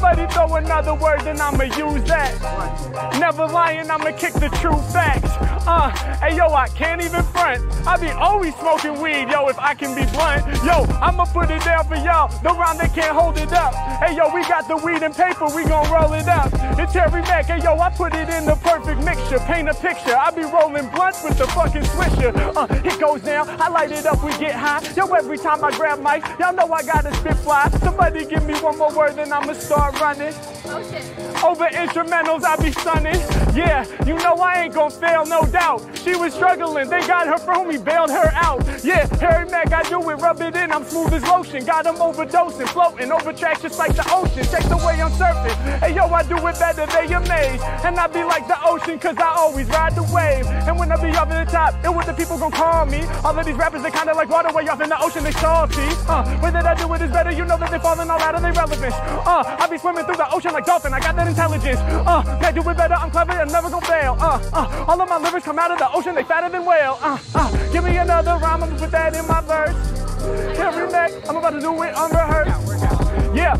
Somebody throw another word, then I'ma use that. Never lying, I'ma kick the true facts. Uh, hey yo, I can't even front. I be always smoking weed, yo, if I can be blunt. Yo, I'ma put it down for y'all. The rhyme they can't hold it up. Hey yo, we got the weed and paper, we gon' roll it up. It's Harry Mack, hey yo, I put it in the perfect mixture. Paint a picture. I be rolling blunts with the fucking swisher. Uh, it goes down, I light it up, we get high. Yo, every time I grab mic, y'all know I gotta spit fly. Somebody give me one more word, then I'ma start running. Over instrumentals, I be stunning. Yeah, you know I ain't gon' fail, no doubt. She was struggling, they got her from me, bailed her out. Yeah, Harry Mack, I do it, rub it in, I'm smooth as lotion. Got them overdosing, floating over tracks just like the ocean. Check the way I'm surfing. Hey yo, I do it better, they amazed. And I be like the ocean, cause I always ride the wave. And when I be up in the top, it what the people gon' call me. All of these rappers, they kinda like water way off in the ocean, they salty. Uh, way that I do it is better, you know that they falling all out of their relevance. Uh, I be swimming through the ocean like dolphin, I got that intelligence. Uh, man, do it better, I'm clever, I'm never gon' fail. Uh, uh, all of my lyrics come out of the ocean, they fatter than whale. Uh, uh, give me another rhyme, I'ma put that in my verse. Harry Mack, I'm about to do it unrehearsed. Yeah,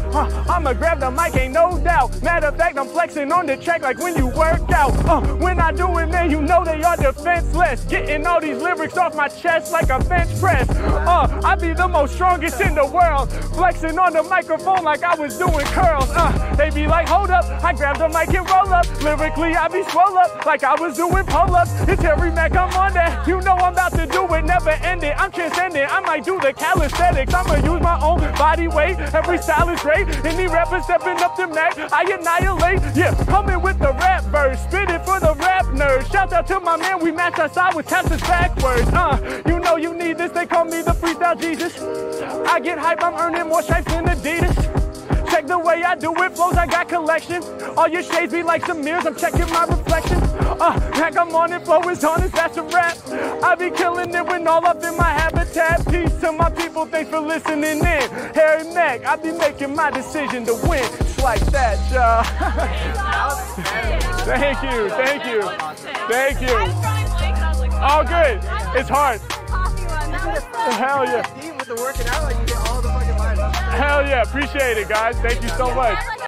I'ma grab the mic, ain't no doubt. Matter of fact, I'm flexing on the track like when you work out. Uh, when I do it, man, you know they are defenseless. Getting all these lyrics off my chest like a bench press. Uh, I be the most strongest in the world. Flexing on the microphone like I was doing curls. Uh, they be like, hold up, I grab the mic and roll up. Lyrically, I be swole up like I was doing pull ups. It's Harry Mack, I'm on that. You know I'm about to do it, never end. I'm transcendent, I might do the calisthenics. I'ma use my own body weight. Every style is great. Any rapper stepping up to Mack, I annihilate. Yeah, coming with the rap verse. Spit it for the rap nerds. Shout out to my man, we match our side with castles backwards. Uh, you know you need this, they call me the freestyle Jesus. I get hype, I'm earning more stripes than Adidas. Check the way I do it, flows, I got collection. All your shades be like some mirrors, I'm checking my reflection. Uh, like I'm on it, flow is on it, that's a rap. I killing it when all up in my habitat. Peace to my people, thanks for listening in. Harry Mack, I be making my decision to win. It's like that, y'all. thank you, thank you, thank you. was drawing blanks, I was like, All good. It's hard. coffee one. That was Hell yeah. Dean with the working out, like you get all the fucking lines. Hell yeah. Appreciate it, guys. Thank you so much.